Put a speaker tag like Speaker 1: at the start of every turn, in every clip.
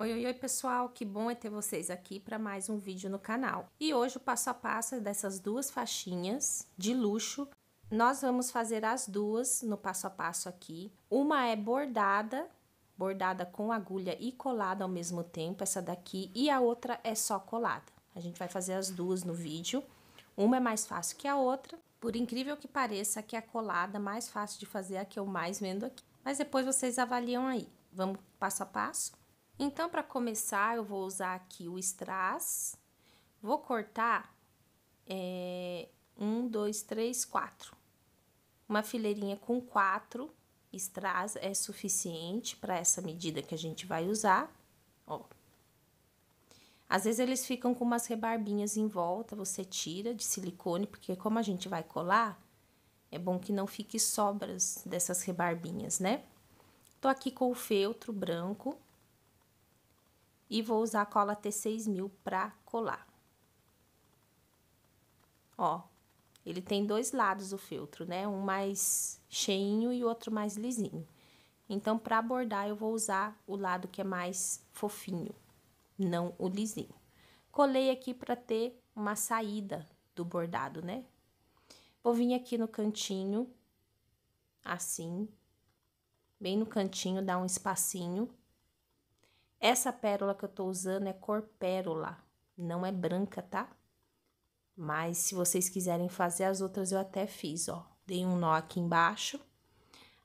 Speaker 1: Oi, oi, oi, pessoal! Que bom é ter vocês aqui para mais um vídeo no canal. E hoje o passo a passo é dessas duas faixinhas de luxo. Nós vamos fazer as duas no passo a passo aqui. Uma é bordada, bordada com agulha e colada ao mesmo tempo, essa daqui, e a outra é só colada. A gente vai fazer as duas no vídeo. Uma é mais fácil que a outra. Por incrível que pareça, que a colada mais fácil de fazer a que eu mais vendo aqui. Mas depois vocês avaliam aí. Vamos passo a passo? Então, para começar, eu vou usar aqui o strass. Vou cortar é, um, dois, três, quatro. Uma fileirinha com quatro strass é suficiente para essa medida que a gente vai usar, ó. Às vezes eles ficam com umas rebarbinhas em volta, você tira de silicone, porque como a gente vai colar, é bom que não fique sobras dessas rebarbinhas, né? Tô aqui com o feltro branco, e vou usar a cola T6000 para colar. Ó, ele tem dois lados o feltro, né? Um mais cheinho e outro mais lisinho. Então, para bordar, eu vou usar o lado que é mais fofinho, não o lisinho. Colei aqui para ter uma saída do bordado, né? Vou vir aqui no cantinho, assim, bem no cantinho, dar um espacinho essa pérola que eu tô usando é cor pérola, não é branca, tá? Mas se vocês quiserem fazer as outras, eu até fiz, ó. Dei um nó aqui embaixo.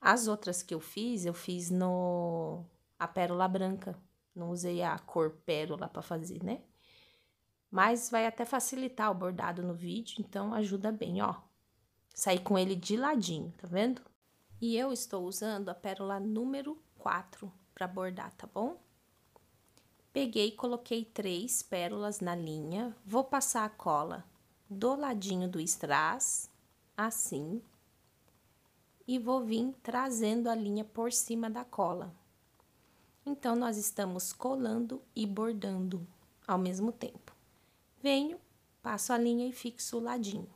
Speaker 1: As outras que eu fiz, eu fiz no... a pérola branca. Não usei a cor pérola pra fazer, né? Mas vai até facilitar o bordado no vídeo, então ajuda bem, ó. Saí com ele de ladinho, tá vendo? E eu estou usando a pérola número 4 para bordar, tá bom? Peguei e coloquei três pérolas na linha, vou passar a cola do ladinho do strass, assim, e vou vir trazendo a linha por cima da cola. Então, nós estamos colando e bordando ao mesmo tempo. Venho, passo a linha e fixo o ladinho.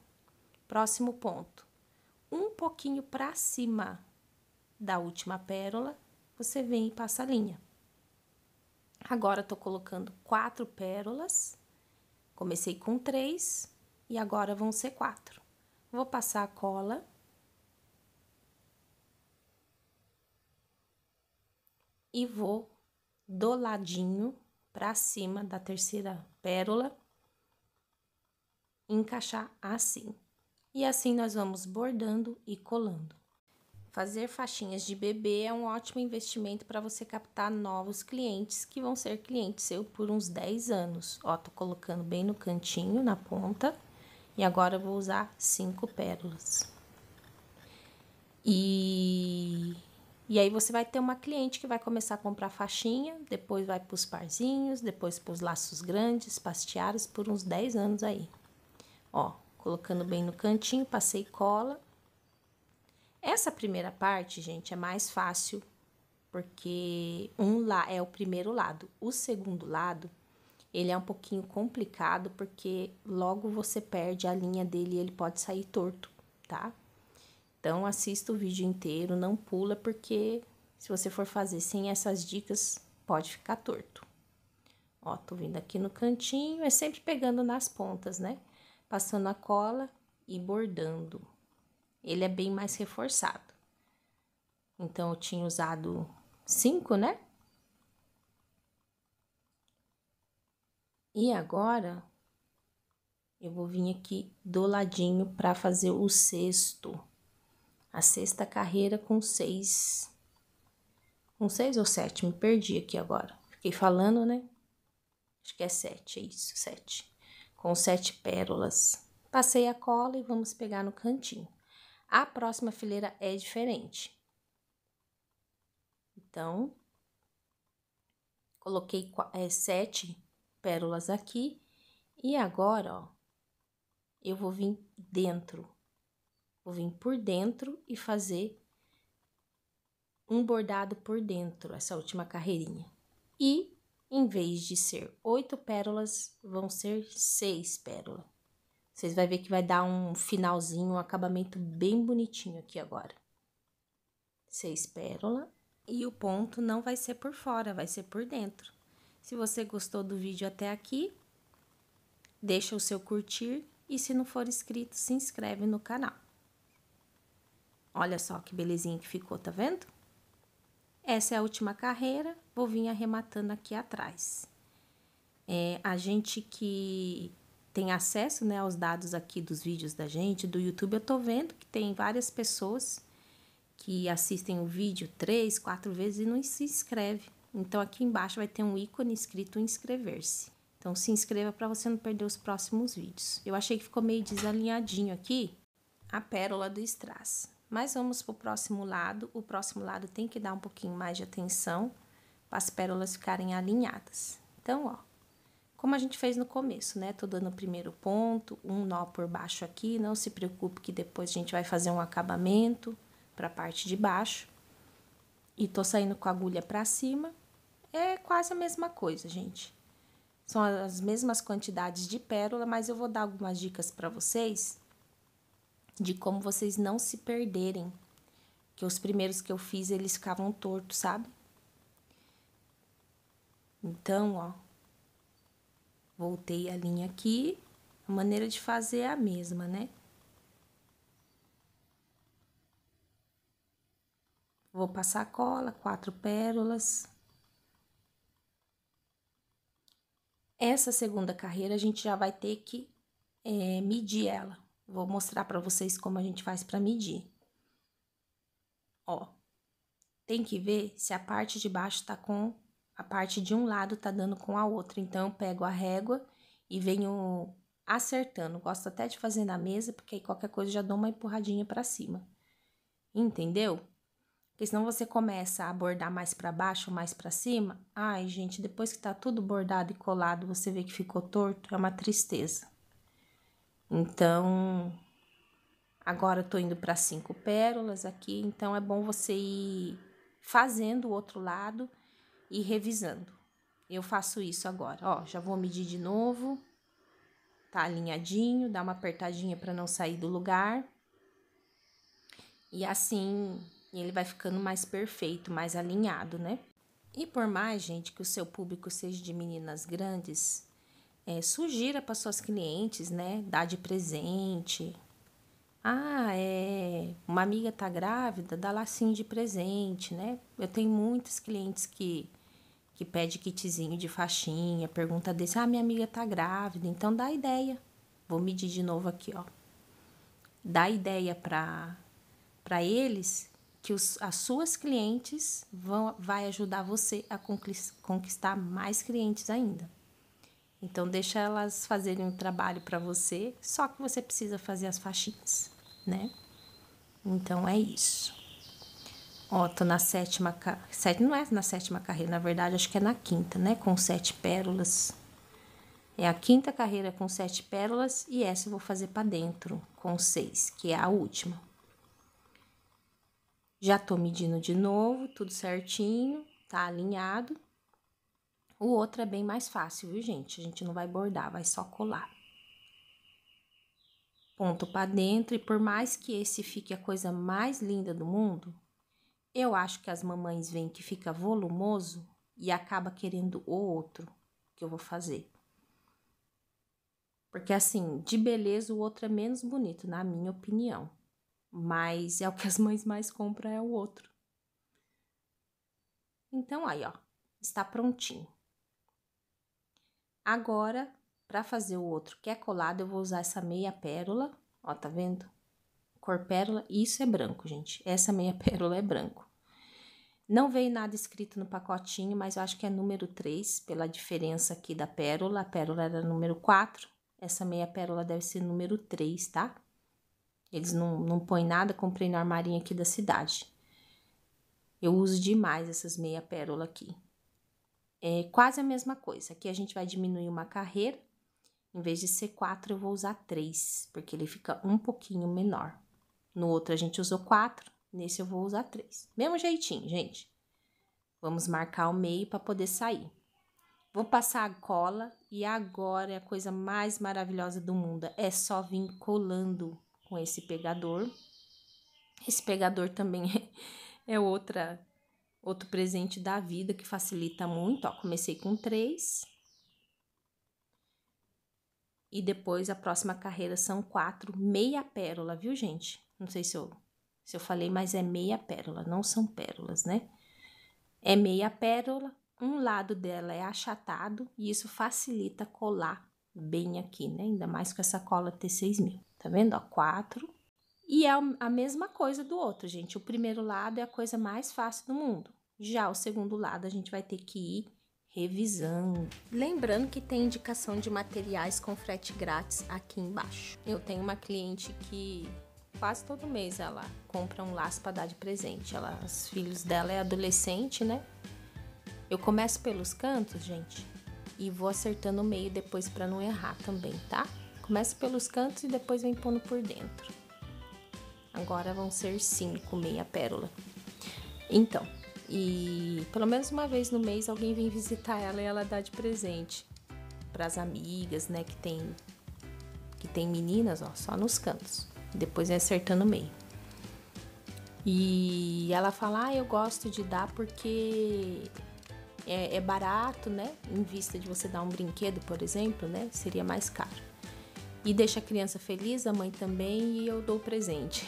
Speaker 1: Próximo ponto. Um pouquinho para cima da última pérola, você vem e passa a linha. Agora, tô colocando quatro pérolas. Comecei com três e agora vão ser quatro. Vou passar a cola. E vou do ladinho para cima da terceira pérola, encaixar assim. E assim nós vamos bordando e colando. Fazer faixinhas de bebê é um ótimo investimento para você captar novos clientes que vão ser clientes seu por uns 10 anos. Ó, tô colocando bem no cantinho, na ponta, e agora eu vou usar cinco pérolas. E, e aí você vai ter uma cliente que vai começar a comprar faixinha, depois vai para os parzinhos, depois para os laços grandes, pasteados por uns 10 anos aí. Ó, colocando bem no cantinho, passei cola essa primeira parte, gente, é mais fácil, porque um lá é o primeiro lado. O segundo lado, ele é um pouquinho complicado, porque logo você perde a linha dele e ele pode sair torto, tá? Então, assista o vídeo inteiro, não pula, porque se você for fazer sem essas dicas, pode ficar torto. Ó, tô vindo aqui no cantinho, é sempre pegando nas pontas, né? Passando a cola e bordando ele é bem mais reforçado. Então, eu tinha usado cinco, né? E agora, eu vou vir aqui do ladinho para fazer o sexto. A sexta carreira com seis. Com seis ou sete? Me perdi aqui agora. Fiquei falando, né? Acho que é sete, é isso, sete. Com sete pérolas. Passei a cola e vamos pegar no cantinho. A próxima fileira é diferente. Então, coloquei é, sete pérolas aqui. E agora, ó, eu vou vir dentro. Vou vir por dentro e fazer um bordado por dentro, essa última carreirinha. E, em vez de ser oito pérolas, vão ser seis pérolas. Vocês vão ver que vai dar um finalzinho, um acabamento bem bonitinho aqui agora. Seis pérola. E o ponto não vai ser por fora, vai ser por dentro. Se você gostou do vídeo até aqui, deixa o seu curtir e se não for inscrito, se inscreve no canal. Olha só que belezinha que ficou, tá vendo? Essa é a última carreira, vou vir arrematando aqui atrás. É, a gente que tem acesso né, aos dados aqui dos vídeos da gente, do YouTube, eu tô vendo que tem várias pessoas que assistem o vídeo três, quatro vezes e não se inscreve. Então, aqui embaixo vai ter um ícone escrito inscrever-se. Então, se inscreva para você não perder os próximos vídeos. Eu achei que ficou meio desalinhadinho aqui a pérola do strass. Mas vamos para o próximo lado. O próximo lado tem que dar um pouquinho mais de atenção para as pérolas ficarem alinhadas. Então, ó, como a gente fez no começo, né? Tô dando o primeiro ponto, um nó por baixo aqui, não se preocupe que depois a gente vai fazer um acabamento para a parte de baixo. E tô saindo com a agulha para cima. É quase a mesma coisa, gente. São as mesmas quantidades de pérola, mas eu vou dar algumas dicas para vocês de como vocês não se perderem. Que os primeiros que eu fiz, eles ficavam tortos, sabe? Então, ó, Voltei a linha aqui, a maneira de fazer é a mesma, né? Vou passar cola, quatro pérolas. Essa segunda carreira a gente já vai ter que é, medir ela. Vou mostrar para vocês como a gente faz para medir. Ó, tem que ver se a parte de baixo tá com a parte de um lado tá dando com a outra. Então, eu pego a régua e venho acertando. Gosto até de fazer na mesa, porque aí qualquer coisa já dou uma empurradinha para cima. Entendeu? Porque senão você começa a bordar mais para baixo mais para cima. Ai, gente, depois que tá tudo bordado e colado, você vê que ficou torto, é uma tristeza. Então, agora eu tô indo para cinco pérolas aqui, então é bom você ir fazendo o outro lado e revisando. Eu faço isso agora, ó, já vou medir de novo. Tá alinhadinho, dá uma apertadinha para não sair do lugar. E assim, ele vai ficando mais perfeito, mais alinhado, né? E por mais, gente, que o seu público seja de meninas grandes, é, sugira para suas clientes, né? Dar de presente. Ah, é. Uma amiga tá grávida, dá lacinho de presente, né? Eu tenho muitos clientes que que pede kitzinho de faixinha, pergunta desse, ah, minha amiga tá grávida, então dá ideia. Vou medir de novo aqui, ó. Dá ideia para para eles que os, as suas clientes vão vai ajudar você a conquistar mais clientes ainda. Então deixa elas fazerem um trabalho para você, só que você precisa fazer as faixinhas, né? Então é isso. Ó, tô na sétima, sete, não é na sétima carreira, na verdade, acho que é na quinta, né? Com sete pérolas. É a quinta carreira com sete pérolas e essa eu vou fazer para dentro com seis, que é a última. Já tô medindo de novo, tudo certinho, tá alinhado. O outro é bem mais fácil, viu, gente? A gente não vai bordar, vai só colar. Ponto para dentro e por mais que esse fique a coisa mais linda do mundo, eu acho que as mamães veem que fica volumoso e acaba querendo o outro que eu vou fazer. Porque assim, de beleza o outro é menos bonito, na minha opinião. Mas é o que as mães mais compram é o outro. Então aí, ó, está prontinho. Agora, para fazer o outro que é colado, eu vou usar essa meia pérola, ó, tá vendo? Cor pérola, isso é branco, gente. Essa meia pérola é branco. Não veio nada escrito no pacotinho, mas eu acho que é número 3, pela diferença aqui da pérola. A pérola era número 4, essa meia pérola deve ser número 3, tá? Eles não, não põem nada, comprei no armarinho aqui da cidade. Eu uso demais essas meia pérola aqui. É quase a mesma coisa. Aqui a gente vai diminuir uma carreira. Em vez de ser 4, eu vou usar 3, porque ele fica um pouquinho menor. No outro a gente usou 4, Nesse eu vou usar três. Mesmo jeitinho, gente. Vamos marcar o meio para poder sair. Vou passar a cola e agora é a coisa mais maravilhosa do mundo. É só vir colando com esse pegador. Esse pegador também é, é outra Outro presente da vida que facilita muito, ó, comecei com três. E depois a próxima carreira são quatro, meia pérola, viu, gente? Não sei se eu, se eu falei, mas é meia pérola, não são pérolas, né? É meia pérola, um lado dela é achatado e isso facilita colar bem aqui, né? Ainda mais com essa cola T6000. Tá vendo? Ó, quatro. E é a mesma coisa do outro, gente. O primeiro lado é a coisa mais fácil do mundo. Já o segundo lado a gente vai ter que ir revisando. Lembrando que tem indicação de materiais com frete grátis aqui embaixo. Eu tenho uma cliente que quase todo mês ela compra um laço para dar de presente. Ela, os filhos dela é adolescente, né? Eu começo pelos cantos, gente, e vou acertando o meio depois para não errar também, tá? Começo pelos cantos e depois vem pondo por dentro. Agora vão ser cinco meia pérola. Então, e pelo menos uma vez no mês alguém vem visitar ela e ela dá de presente para as amigas, né, que tem que tem meninas, ó, só nos cantos. Depois é acertando o meio. E ela fala: "Ah, eu gosto de dar porque é, é, barato, né? Em vista de você dar um brinquedo, por exemplo, né? Seria mais caro. E deixa a criança feliz, a mãe também, e eu dou presente.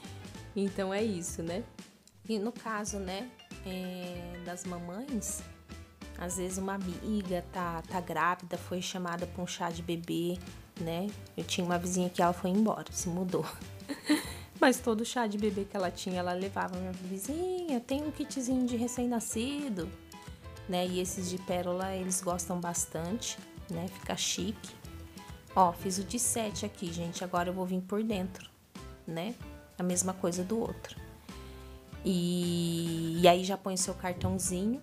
Speaker 1: então é isso, né? E no caso, né, é, das mamães, às vezes uma amiga tá, tá grávida, foi chamada para um chá de bebê, né? Eu tinha uma vizinha que ela foi embora, se mudou. Mas todo chá de bebê que ela tinha, ela levava minha vizinha, tem um kitzinho de recém-nascido, né? E esses de pérola eles gostam bastante, né? Fica chique. Ó, fiz o de 7 aqui, gente. Agora eu vou vir por dentro, né? A mesma coisa do outro. E, e aí já põe seu cartãozinho.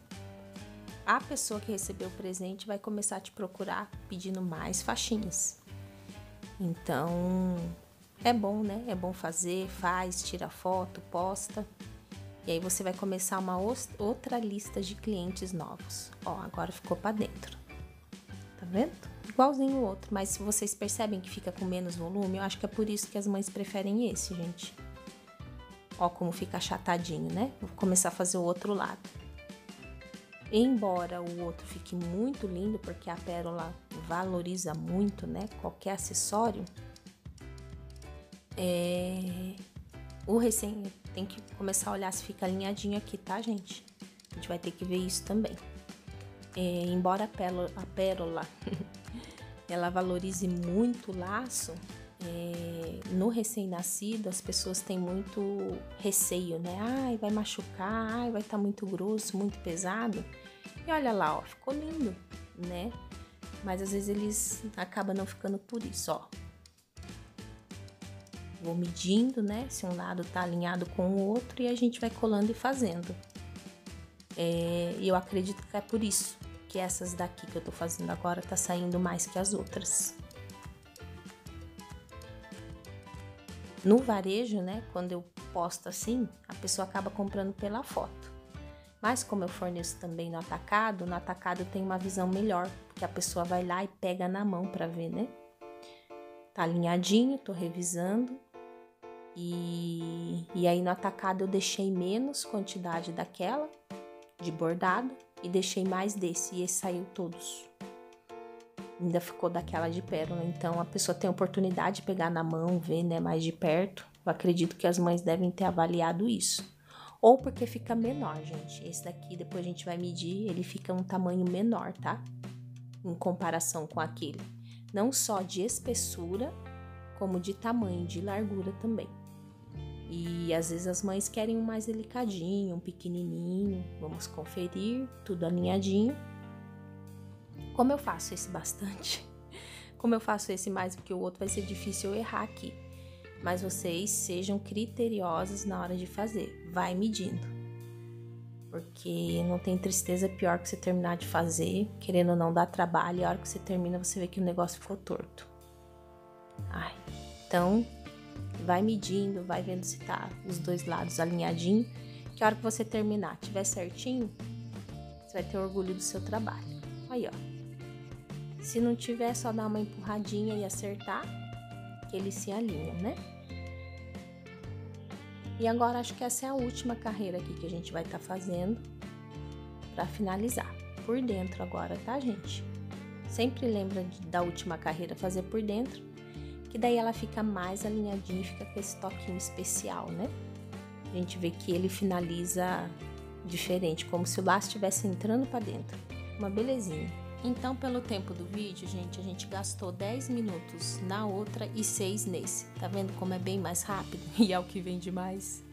Speaker 1: A pessoa que recebeu o presente vai começar a te procurar pedindo mais faixinhas. Então, é bom, né? É bom fazer, faz, tira foto, posta. E aí você vai começar uma outra lista de clientes novos. Ó, agora ficou para dentro. Tá vendo? Igualzinho o outro, mas se vocês percebem que fica com menos volume, eu acho que é por isso que as mães preferem esse, gente. Ó como fica achatadinho, né? Vou começar a fazer o outro lado. Embora o outro fique muito lindo, porque a pérola valoriza muito, né? Qualquer acessório. É... O recém tem que começar a olhar se fica alinhadinho aqui, tá, gente? A gente vai ter que ver isso também. É, embora a pérola, a pérola ela valorize muito o laço, é, no recém-nascido as pessoas têm muito receio, né? Ai, vai machucar, ai, vai estar tá muito grosso, muito pesado. E olha lá, ó, ficou lindo, né? Mas às vezes eles acabam não ficando por isso, ó vou medindo, né? Se um lado tá alinhado com o outro e a gente vai colando e fazendo. É, e eu acredito que é por isso que essas daqui que eu tô fazendo agora tá saindo mais que as outras. No varejo, né, quando eu posto assim, a pessoa acaba comprando pela foto. Mas como eu forneço também no atacado, no atacado tem uma visão melhor, porque a pessoa vai lá e pega na mão para ver, né? Tá alinhadinho, tô revisando. E, e aí no atacado eu deixei menos quantidade daquela de bordado e deixei mais desse e esse saiu todos. Ainda ficou daquela de pérola, então a pessoa tem a oportunidade de pegar na mão, ver, né, mais de perto. Eu acredito que as mães devem ter avaliado isso. Ou porque fica menor, gente. Esse daqui depois a gente vai medir, ele fica um tamanho menor, tá? Em comparação com aquele. Não só de espessura, como de tamanho, de largura também. E às vezes as mães querem um mais delicadinho, um pequenininho. Vamos conferir, tudo alinhadinho. Como eu faço esse bastante? Como eu faço esse mais porque o outro vai ser difícil eu errar aqui. Mas vocês sejam criteriosos na hora de fazer. Vai medindo. Porque não tem tristeza pior que você terminar de fazer, querendo ou não dar trabalho, e a hora que você termina você vê que o negócio ficou torto. Ai, então vai medindo, vai vendo se tá os dois lados alinhadinho, que a hora que você terminar, tiver certinho, você vai ter orgulho do seu trabalho. Aí, ó. Se não tiver, só dá uma empurradinha e acertar, eles se alinham, né? E agora acho que essa é a última carreira aqui que a gente vai estar tá fazendo para finalizar. Por dentro agora, tá, gente? Sempre lembra de, da última carreira fazer por dentro, que daí ela fica mais alinhadinha fica com esse toquinho especial, né? A gente vê que ele finaliza diferente, como se o laço estivesse entrando para dentro. Uma belezinha. Então, pelo tempo do vídeo, gente, a gente gastou 10 minutos na outra e 6 nesse. Tá vendo como é bem mais rápido? E é o que vende mais.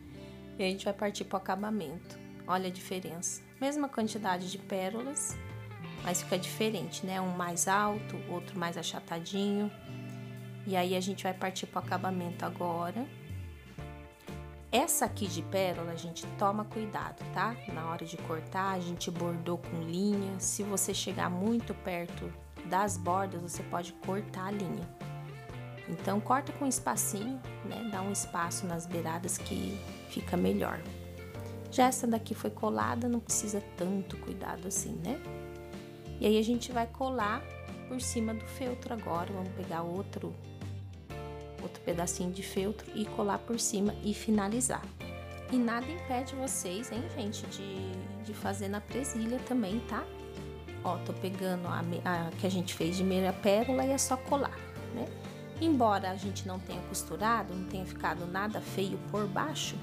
Speaker 1: E a gente vai partir pro acabamento. Olha a diferença. Mesma quantidade de pérolas, mas fica diferente, né? Um mais alto, outro mais achatadinho. E aí a gente vai partir pro acabamento agora. Essa aqui de pérola, a gente toma cuidado, tá? Na hora de cortar, a gente bordou com linha. Se você chegar muito perto das bordas, você pode cortar a linha. Então, corta com um espacinho, né? Dá um espaço nas beiradas que fica melhor. Já essa daqui foi colada, não precisa tanto cuidado assim, né? E aí, a gente vai colar por cima do feltro agora. Vamos pegar outro outro pedacinho de feltro e colar por cima e finalizar. E nada impede vocês, hein, gente, de, de fazer na presilha também, tá? Ó, tô pegando a, a que a gente fez de meia pérola e é só colar, né? Embora a gente não tenha costurado, não tenha ficado nada feio por baixo,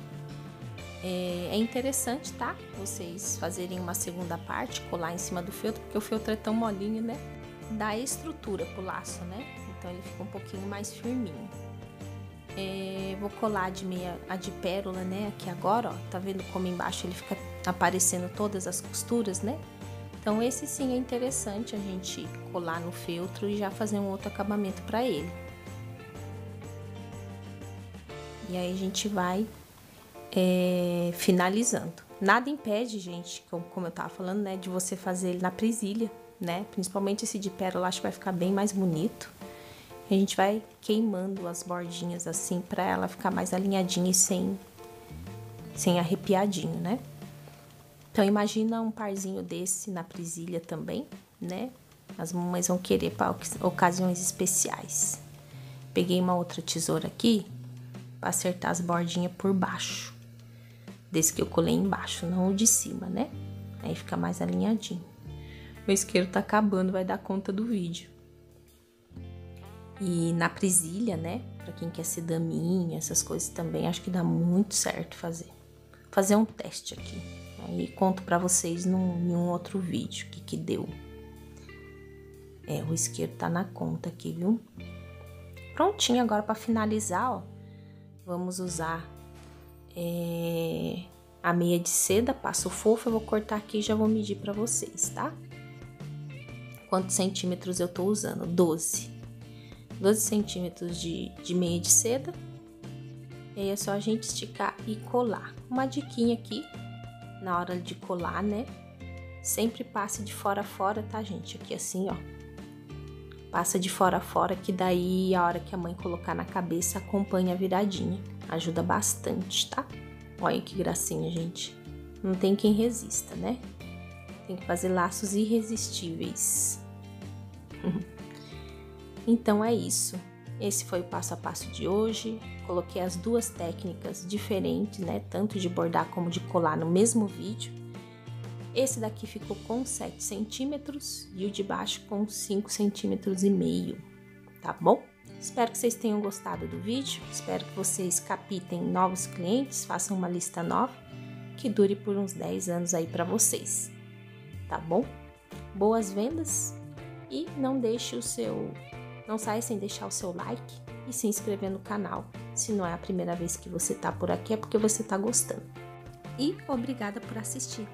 Speaker 1: é, é, interessante, tá? Vocês fazerem uma segunda parte, colar em cima do feltro, porque o feltro é tão molinho, né? Dá estrutura pro laço, né? Então ele fica um pouquinho mais firminho. É, vou colar de meia, a de pérola, né? Aqui agora, ó. Tá vendo como embaixo ele fica aparecendo todas as costuras, né? Então, esse sim é interessante a gente colar no feltro e já fazer um outro acabamento para ele. E aí a gente vai é, finalizando. Nada impede, gente, como, eu tava falando, né? De você fazer ele na presilha, né? Principalmente esse de pérola, acho que vai ficar bem mais bonito. A gente vai queimando as bordinhas assim para ela ficar mais alinhadinha e sem, sem arrepiadinho, né? Então imagina um parzinho desse na presilha também, né? As mamães vão querer para ocasiões especiais. Peguei uma outra tesoura aqui para acertar as bordinhas por baixo. Desse que eu colei embaixo, não o de cima, né? Aí fica mais alinhadinho. O isqueiro tá acabando, vai dar conta do vídeo. E na presilha, né? Para quem quer ser daminha, essas coisas também, acho que dá muito certo fazer. Fazer um teste aqui. Aí conto para vocês num, em um outro vídeo o que que deu. É, o isqueiro tá na conta aqui, viu? Prontinho agora para finalizar, ó. Vamos usar é, a meia de seda, passo fofo. Eu vou cortar aqui e já vou medir para vocês, tá? Quantos centímetros eu tô usando? 12. 12 centímetros de, de meia de seda. E aí é só a gente esticar e colar. Uma diquinha aqui, na hora de colar, né? Sempre passe de fora a fora, tá, gente? Aqui assim, ó. Passa de fora a fora, que daí a hora que a mãe colocar na cabeça, acompanha a viradinha. Ajuda bastante, tá? Olha que gracinha, gente. Não tem quem resista, né? Tem que fazer laços irresistíveis. Então é isso. Esse foi o passo a passo de hoje. Coloquei as duas técnicas diferentes, né? Tanto de bordar como de colar no mesmo vídeo. Esse daqui ficou com 7 centímetros e o de baixo com 5 centímetros e meio, tá bom? Espero que vocês tenham gostado do vídeo. Espero que vocês capitem novos clientes, façam uma lista nova que dure por uns 10 anos aí para vocês, tá bom? Boas vendas e não deixe o seu não saia sem deixar o seu like e se inscrever no canal. Se não é a primeira vez que você está por aqui, é porque você está gostando. E obrigada por assistir.